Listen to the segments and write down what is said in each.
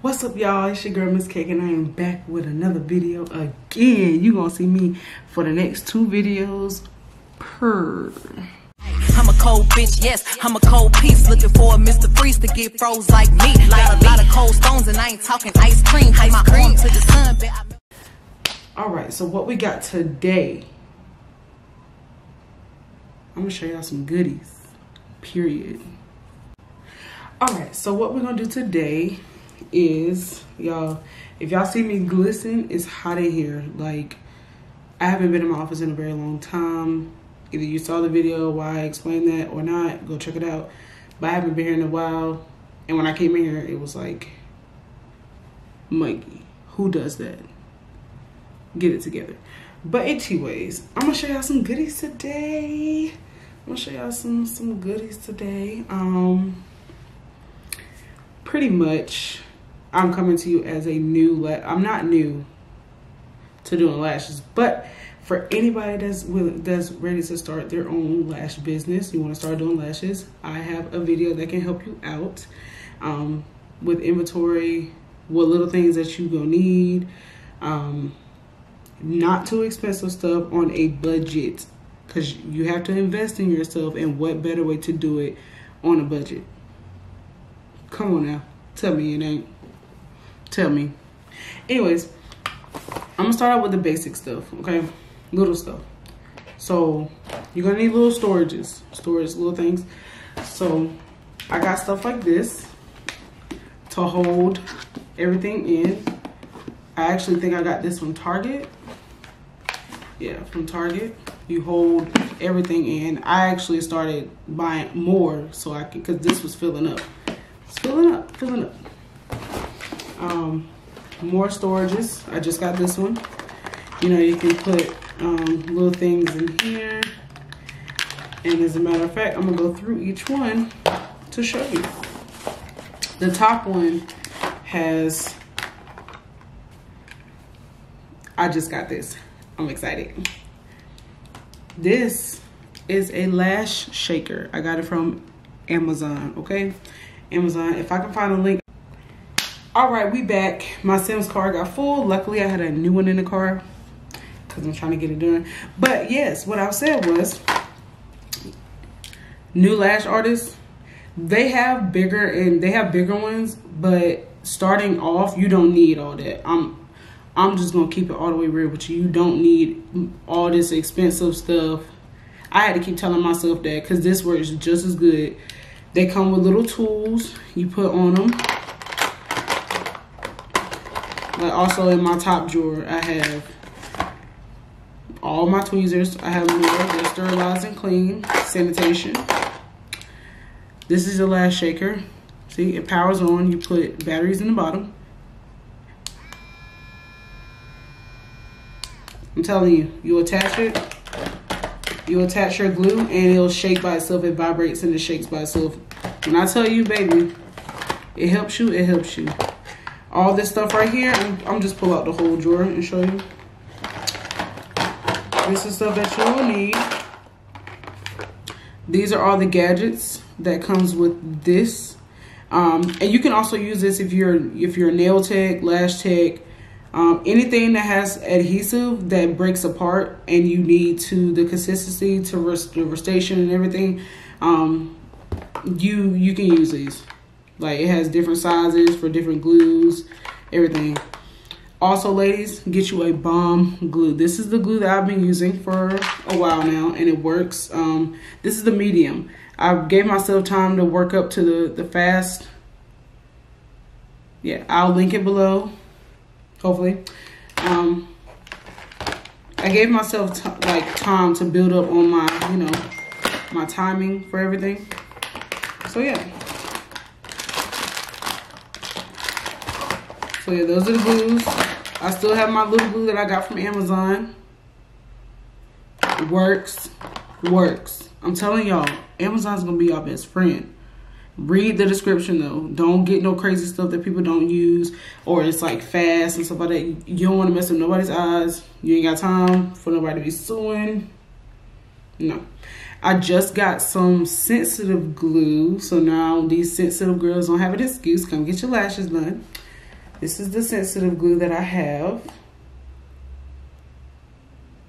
What's up, y'all? It's your girl, Miss Cake, and I am back with another video again. You gonna see me for the next two videos per. I'm a cold bitch, yes, I'm a cold piece. Looking for a Mr. Freeze to get froze like me. Got a lot of cold stones, and I ain't talking ice cream. My arm to the sun, All right, so what we got today? I'm gonna show y'all some goodies. Period. All right, so what we're gonna do today is, y'all, if y'all see me glisten, it's hot in here. Like, I haven't been in my office in a very long time. Either you saw the video why I explained that or not, go check it out. But I haven't been here in a while. And when I came in here, it was like, Mikey, who does that? Get it together. But anyways, I'm gonna show y'all some goodies today. I'm gonna show y'all some some goodies today. Um, pretty much, I'm coming to you as a new. La- I'm not new to doing lashes, but for anybody that's willing, that's ready to start their own lash business, you want to start doing lashes, I have a video that can help you out um, with inventory, what little things that you gonna need, um, not too expensive stuff on a budget, because you have to invest in yourself, and what better way to do it on a budget? Come on now, tell me it ain't. Tell me. Anyways, I'm gonna start out with the basic stuff, okay? Little stuff. So you're gonna need little storages, storage, little things. So I got stuff like this to hold everything in. I actually think I got this from Target. Yeah, from Target. You hold everything in. I actually started buying more so I can, cause this was filling up. It's filling up, filling up. Um, more storages. I just got this one. You know, you can put um, little things in here. And as a matter of fact, I'm gonna go through each one to show you. The top one has, I just got this. I'm excited. This is a lash shaker. I got it from Amazon, okay? Amazon, if I can find a link. All right, we back. My Sims car got full. Luckily, I had a new one in the car because I'm trying to get it done. But yes, what I said was new lash artists, they have bigger and they have bigger ones, but starting off, you don't need all that. I'm I'm just gonna keep it all the way real with you. You don't need all this expensive stuff. I had to keep telling myself that because this works just as good. They come with little tools you put on them. Like also in my top drawer, I have all my tweezers. I have more. They're sterilized and clean. Sanitation. This is the lash shaker. See, it powers on. You put batteries in the bottom. I'm telling you, you attach it. You attach your glue and it'll shake by itself. It vibrates and it shakes by itself. When I tell you, baby, it helps you, it helps you. All this stuff right here, I'm, I'm just pull out the whole drawer and show you. This is stuff that you will need. These are all the gadgets that comes with this. Um, and you can also use this if you're if you're a nail tech, lash tech, um, anything that has adhesive that breaks apart and you need to the consistency to rest, the restation and everything. Um, you you can use these. Like it has different sizes for different glues, everything. Also, ladies, get you a bomb glue. This is the glue that I've been using for a while now, and it works. Um, this is the medium. I gave myself time to work up to the, the fast. Yeah, I'll link it below, hopefully. Um, I gave myself like time to build up on my, you know, my timing for everything. So yeah. So yeah, those are the glues. I still have my little glue that I got from Amazon. It works. Works. I'm telling y'all, Amazon's gonna be your best friend. Read the description though. Don't get no crazy stuff that people don't use or it's like fast and stuff like that. You don't want to mess up nobody's eyes. You ain't got time for nobody to be suing. No. I just got some sensitive glue. So now these sensitive girls don't have an excuse. Come get your lashes done. This is the sensitive glue that I have.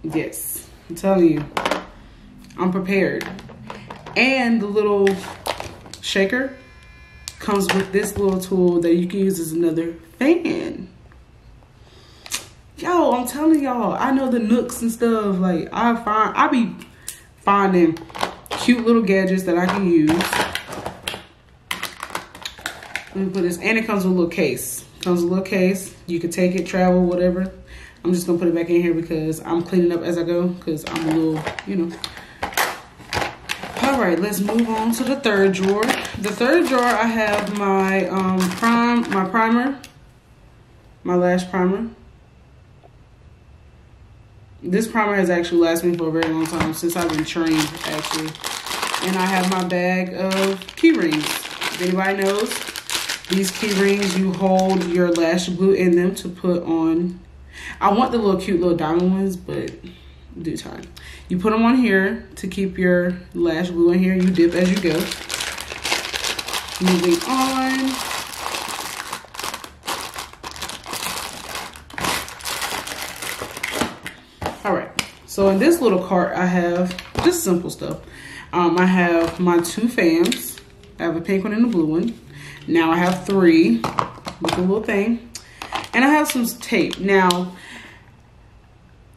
Yes, I'm telling you, I'm prepared. And the little shaker comes with this little tool that you can use as another fan. Yo, I'm telling y'all, I know the nooks and stuff. Like I find, I be finding cute little gadgets that I can use. Let me put this, and it comes with a little case. Comes a little case. You can take it, travel, whatever. I'm just gonna put it back in here because I'm cleaning up as I go because I'm a little, you know. All right, let's move on to the third drawer. The third drawer, I have my um, prime, my primer, my lash primer. This primer has actually lasted me for a very long time since I've been trained, actually. And I have my bag of key rings. If anybody knows, these key rings, you hold your lash glue in them to put on. I want the little cute little diamond ones, but due time. You put them on here to keep your lash glue in here. You dip as you go. Moving on. All right, so in this little cart, I have just simple stuff. Um, I have my two fans. I have a pink one and a blue one. Now I have three with a little thing. And I have some tape. Now,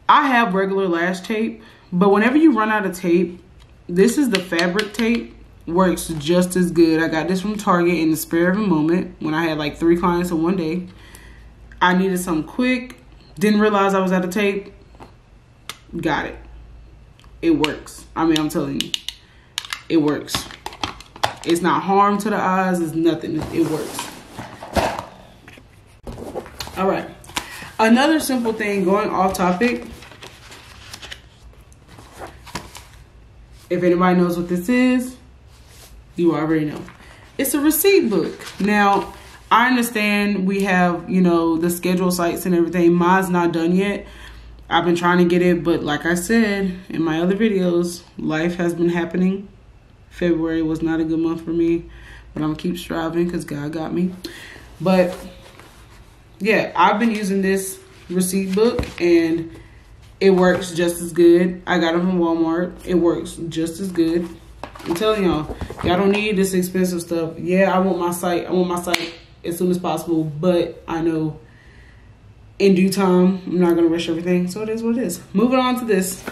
I have regular lash tape, but whenever you run out of tape, this is the fabric tape. Works just as good. I got this from Target in the spare of a moment when I had like three clients in one day. I needed something quick. Didn't realize I was out of tape. Got it. It works. I mean, I'm telling you, it works. It's not harm to the eyes. It's nothing. It works. All right. Another simple thing going off topic. If anybody knows what this is, you already know. It's a receipt book. Now, I understand we have, you know, the schedule sites and everything. Mine's not done yet. I've been trying to get it, but like I said in my other videos, life has been happening. February was not a good month for me, but I'm gonna keep striving because God got me. But yeah, I've been using this receipt book and it works just as good. I got it from Walmart. It works just as good. I'm telling y'all, y'all don't need this expensive stuff. Yeah, I want my site. I want my site as soon as possible, but I know in due time, I'm not gonna rush everything. So it is what it is. Moving on to this.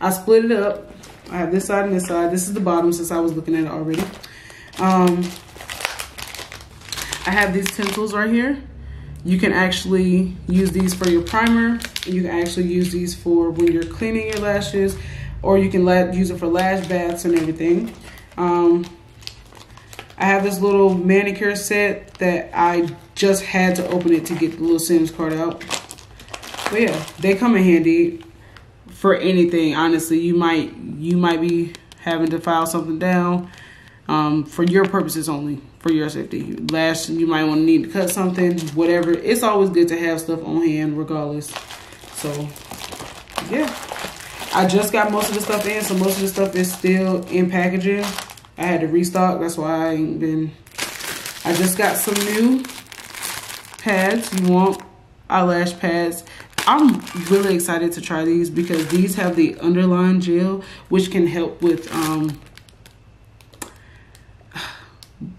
I split it up. I have this side and this side. This is the bottom since I was looking at it already. Um, I have these tinsels right here. You can actually use these for your primer. You can actually use these for when you're cleaning your lashes or you can let, use it for lash baths and everything. Um, I have this little manicure set that I just had to open it to get the little Sims card out. But yeah, they come in handy for anything. Honestly, you might you might be having to file something down um, for your purposes only, for your safety. Lash, you might want to need to cut something, whatever. It's always good to have stuff on hand, regardless. So yeah. I just got most of the stuff in, so most of the stuff is still in packaging. I had to restock, that's why I ain't been. I just got some new pads. You want eyelash pads. I'm really excited to try these because these have the underline gel, which can help with um,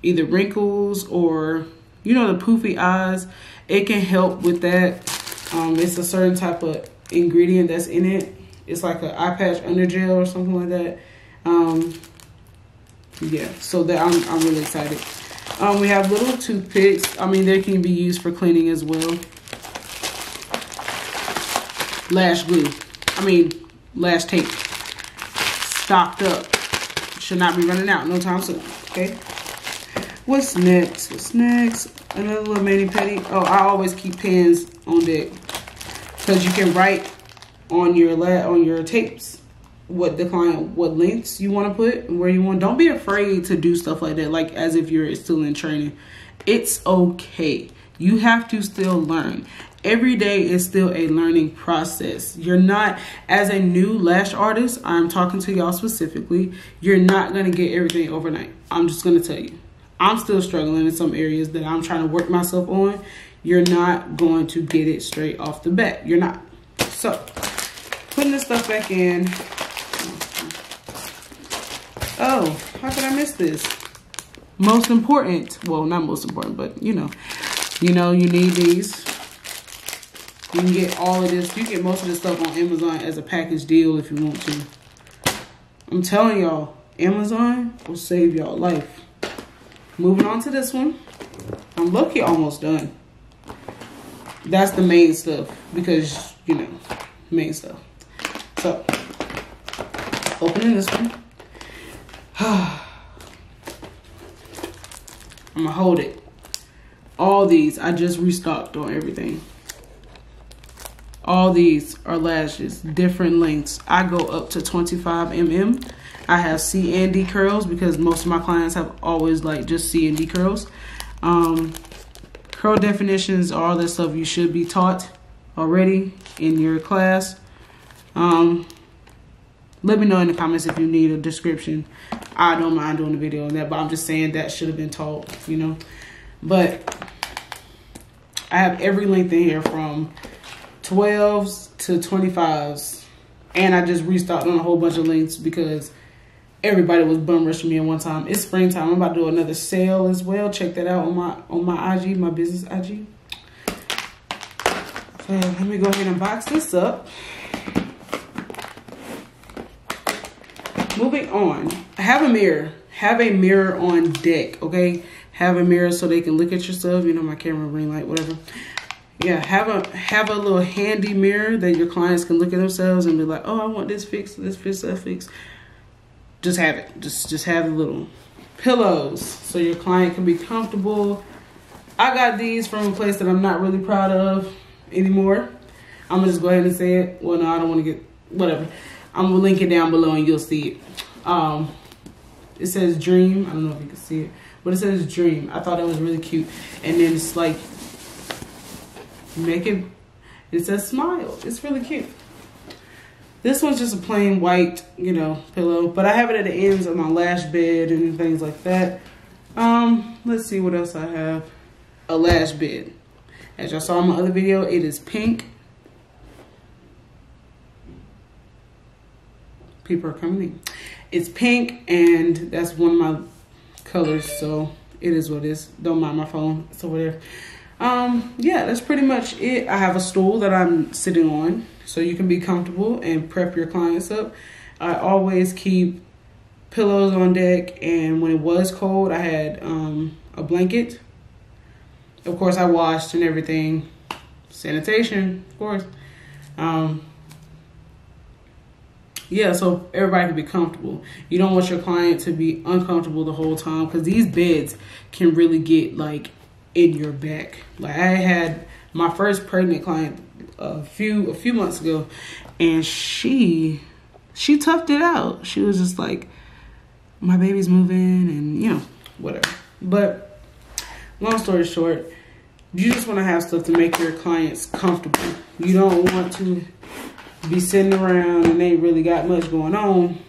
either wrinkles or, you know, the poofy eyes. It can help with that. Um, it's a certain type of ingredient that's in it it's like an eye patch under gel or something like that. Um, yeah, so that I'm, I'm really excited. Um, we have little toothpicks. I mean, they can be used for cleaning as well. Lash glue. I mean, lash tape. Stocked up. Should not be running out no time soon. Okay. What's next? What's next? Another little mani pedi. Oh, I always keep pens on deck. Because you can write on your on your tapes what the client what links you want to put and where you want don't be afraid to do stuff like that like as if you're still in training it's okay you have to still learn every day is still a learning process you're not as a new lash artist i'm talking to y'all specifically you're not going to get everything overnight i'm just going to tell you I'm still struggling in some areas that I'm trying to work myself on, you're not going to get it straight off the bat. You're not. So, putting this stuff back in. Oh, how could I miss this? Most important, well, not most important, but you know, you know, you need these. You can get all of this. You get most of this stuff on Amazon as a package deal if you want to. I'm telling y'all, Amazon will save y'all life. Moving on to this one. I'm lucky almost done. That's the main stuff because, you know, main stuff. So, opening this one. I'm going to hold it. All these, I just restocked on everything. All these are lashes, different lengths. I go up to 25 mm. I have C and D curls because most of my clients have always like just C and D curls. Um, curl definitions all this stuff you should be taught already in your class. Um, let me know in the comments if you need a description. I don't mind doing a video on that, but I'm just saying that should have been taught, you know. But I have every length in here from 12s to 25s. And I just restocked on a whole bunch of links because everybody was bum rushing me at one time. It's springtime. I'm about to do another sale as well. Check that out on my on my IG, my business IG. So let me go ahead and box this up. Moving on. Have a mirror. Have a mirror on deck, okay? Have a mirror so they can look at yourself. You know, my camera ring light, whatever yeah, have a have a little handy mirror that your clients can look at themselves and be like, oh, I want this fixed, this fixed, that fixed. Just have it. Just just have the little pillows so your client can be comfortable. I got these from a place that I'm not really proud of anymore. I'm gonna just go ahead and say it. Well, no, I don't want to get whatever. I'm gonna link it down below and you'll see it. Um, it says Dream. I don't know if you can see it, but it says Dream. I thought it was really cute. And then it's like make it, it says smile. It's really cute. This one's just a plain white, you know, pillow, but I have it at the ends of my lash bed and things like that. Um, let's see what else I have. A lash bed. As y'all saw in my other video, it is pink. People are coming in. It's pink and that's one of my colors, so it is what it is. Don't mind my phone, over there um yeah that's pretty much it. I have a stool that i'm sitting on so you can be comfortable and prep your clients up. I always keep pillows on deck and when it was cold i had um a blanket. Of course i washed and everything. Sanitation of course. Um yeah, so everybody can be comfortable. You don't want your client to be uncomfortable the whole time because these beds can really get like in your back. Like I had my first pregnant client a few a few months ago, and she she toughed it out. She was just like, my baby's moving, and you know whatever. But long story short, you just want to have stuff to make your clients comfortable. You don't want to be sitting around and they really got much going on.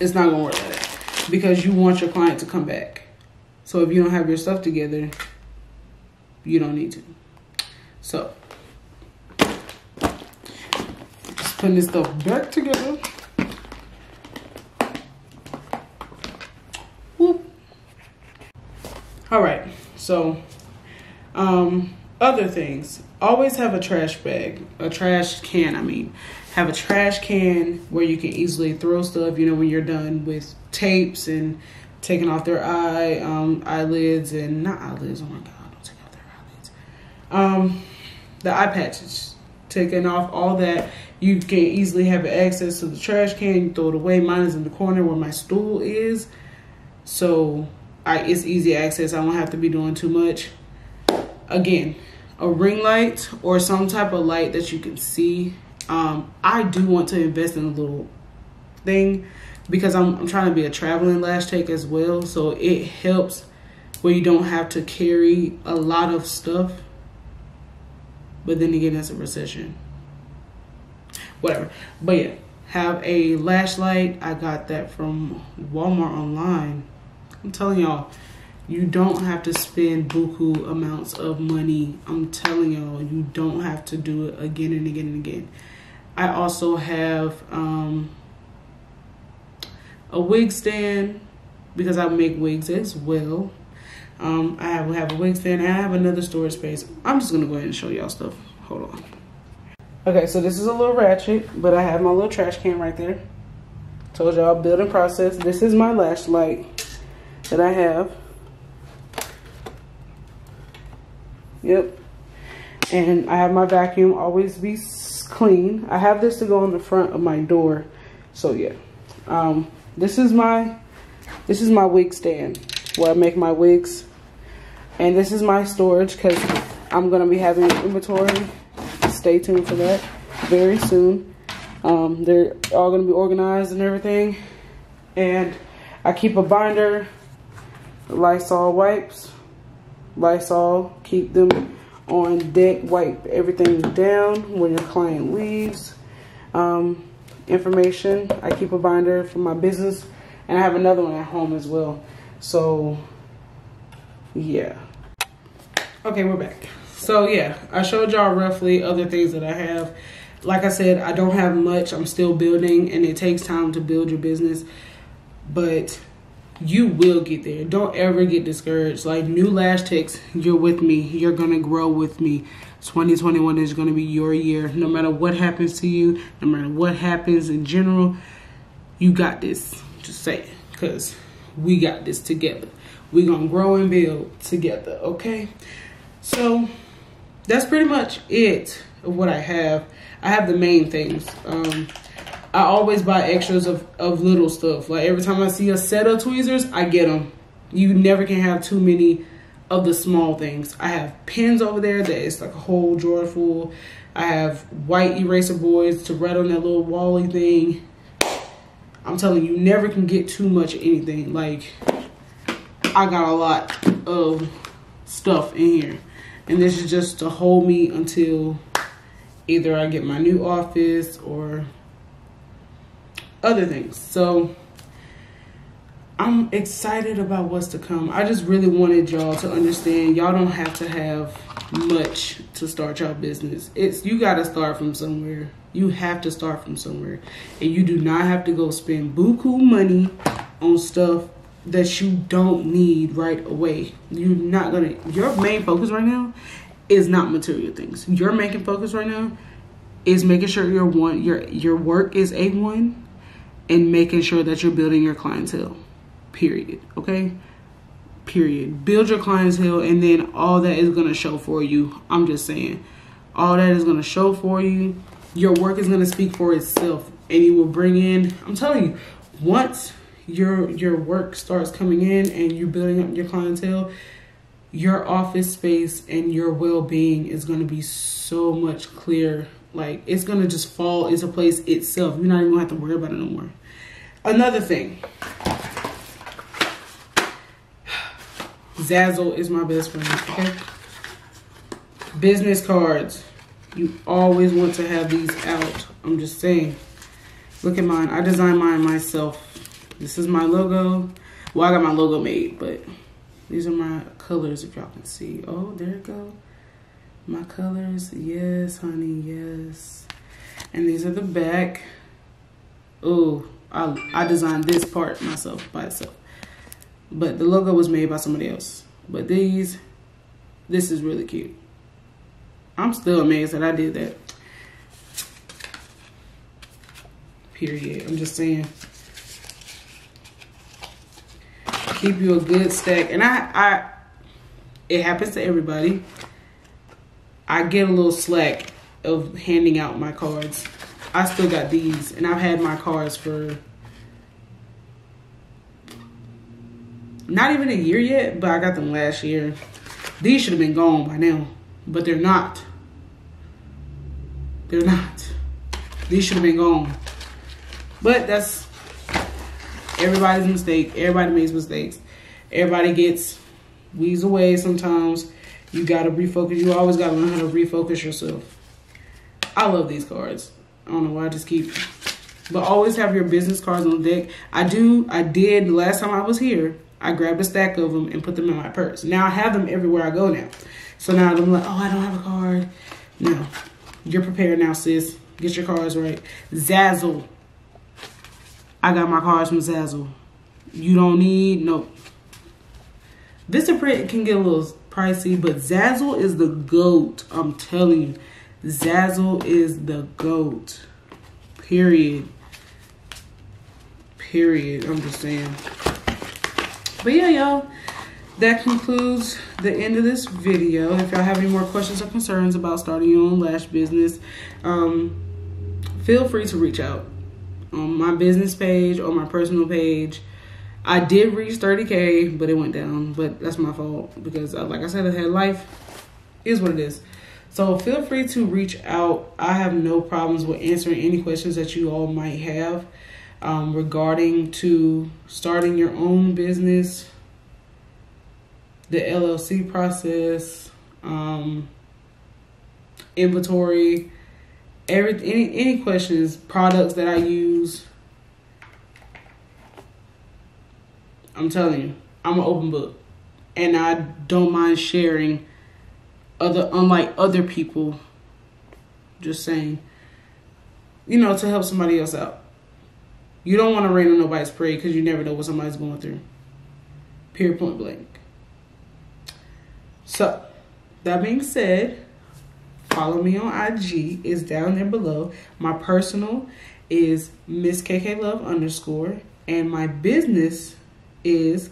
It's not gonna work like that because you want your client to come back. So if you don't have your stuff together, you don't need to. So, just putting this stuff back together. Whoop. All right, so um, other things. Always have a trash bag, a trash can, I mean. Have a trash can where you can easily throw stuff, you know, when you're done with tapes and taking off their eye um, eyelids and not eyelids. Oh my god, don't take off their eyelids. Um, the eye patches, taking off all that. You can easily have access to the trash can. You throw it away. Mine is in the corner where my stool is, so I it's easy access. I don't have to be doing too much. Again, a ring light or some type of light that you can see. Um, I do want to invest in a little thing because I'm, I'm trying to be a traveling lash tech as well. So it helps where you don't have to carry a lot of stuff. But then again, that's a recession. Whatever. But yeah, have a lash light. I got that from Walmart online. I'm telling y'all, you don't have to spend buku amounts of money. I'm telling y'all, you don't have to do it again and again and again. I also have um, a wig stand because I make wigs as well. Um, I have, have a wig stand I have another storage space. I'm just gonna go ahead and show y'all stuff. Hold on. Okay, so this is a little ratchet, but I have my little trash can right there. Told y'all building process. This is my lash light that I have. Yep. And I have my vacuum always be clean. I have this to go on the front of my door. So yeah. Um, this is my this is my wig stand where I make my wigs. And this is my storage because I'm going to be having inventory. Stay tuned for that very soon. Um, they're all going to be organized and everything. And I keep a binder, Lysol wipes, Lysol, keep them on deck, wipe everything down when your client leaves. Um, information, I keep a binder for my business and I have another one at home as well. So, yeah. Okay, we're back. So, yeah, I showed y'all roughly other things that I have. Like I said, I don't have much. I'm still building, and it takes time to build your business. But you will get there. Don't ever get discouraged. Like new lash techs, you're with me. You're gonna grow with me. 2021 is gonna be your year. No matter what happens to you, no matter what happens in general, you got this. Just say it, cause we got this together. we gonna grow and build together, okay? So that's pretty much it of what I have. I have the main things. Um, I always buy extras of, of little stuff. Like every time I see a set of tweezers, I get them. You never can have too many of the small things. I have pens over there that is like a whole drawer full. I have white eraser boards to write on that little wally thing. I'm telling you, you never can get too much of anything. Like, I got a lot of stuff in here. And this is just to hold me until either I get my new office or other things. So, I'm excited about what's to come. I just really wanted y'all to understand y'all don't have to have much to start your business. It's you got to start from somewhere. You have to start from somewhere. And you do not have to go spend buku money on stuff that you don't need right away. You're not going to your main focus right now is not material things. Your main focus right now is making sure your one your your work is A1 and making sure that you're building your clientele. Period. Okay? Period. Build your clientele and then all that is going to show for you. I'm just saying. All that is going to show for you. Your work is going to speak for itself and you will bring in I'm telling you, once your your work starts coming in and you're building up your clientele, your office space and your well-being is going to be so much clearer. Like it's to just fall into place itself. You're not even to have to worry about it no more. Another thing, Zazzle is my best friend, okay? Business cards. You always want to have these out. I'm just saying. Look at mine. I designed mine myself. This is my logo. Well, I got my logo made, but these are my colors, if y'all can see. Oh, there it go. My colors. Yes, honey, yes. And these are the back. Oh, I, I designed this part myself, by itself. But the logo was made by somebody else. But these, this is really cute. I'm still amazed that I did that. Period. I'm just saying. Keep you a good stack. And I, I, it happens to everybody. I get a little slack of handing out my cards. I still got these, and I've had my cards for not even a year yet, but I got them last year. These should have been gone by now, but they're not. They're not. These should have been gone. But that's everybody's mistake. Everybody makes mistakes. Everybody gets weeds away sometimes. You gotta refocus. You always gotta learn how to refocus yourself. I love these cards. I don't know why I just keep but always have your business cards on deck. I do, I did the last time I was here. I grabbed a stack of them and put them in my purse. Now I have them everywhere I go now. So now I'm like, oh, I don't have a card. No, you're prepared now, sis. Get your cards right. Zazzle. I got my cards from Zazzle. You don't need no. Vistaprint can get a little pricey, but Zazzle is the goat. I'm telling you, Zazzle is the goat. Period. Period. I'm just saying. But yeah, y'all, that concludes the end of this video. If y'all have any more questions or concerns about starting your own lash business, um, feel free to reach out on my business page or my personal page. I did reach 30k, but it went down. But that's my fault because, uh, like I said, I had life. Is what it is. So feel free to reach out. I have no problems with answering any questions that you all might have um, regarding to starting your own business, the LLC process, um, inventory, every any any questions, products that I use. I'm telling you, I'm an open book, and I don't mind sharing. Other unlike other people, just saying, you know, to help somebody else out. You don't want to rain on nobody's parade because you never know what somebody's going through. Period, point blank. So, that being said, follow me on IG. Is down there below. My personal is Miss KK Love underscore, and my business is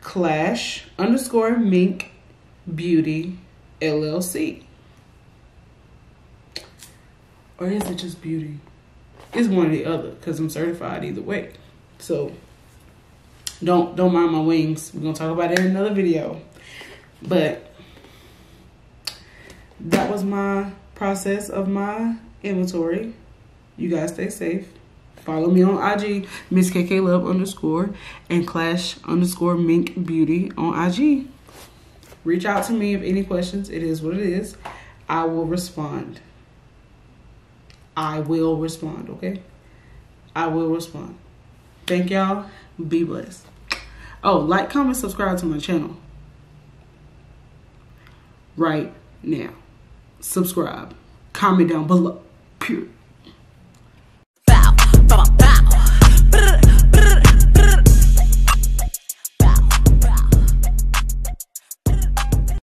Clash underscore Mink Beauty LLC. Or is it just beauty? It's one or the other because I'm certified either way. So don't don't mind my wings. We're gonna talk about it in another video. But that was my process of my inventory. You guys stay safe. Follow me on IG, Miss KK Love underscore and Clash underscore Mink Beauty on IG. Reach out to me if any questions. It is what it is. I will respond. I will respond, okay? I will respond. Thank y'all. Be blessed. Oh, like, comment, subscribe to my channel. Right now. Subscribe. Comment down below. Period.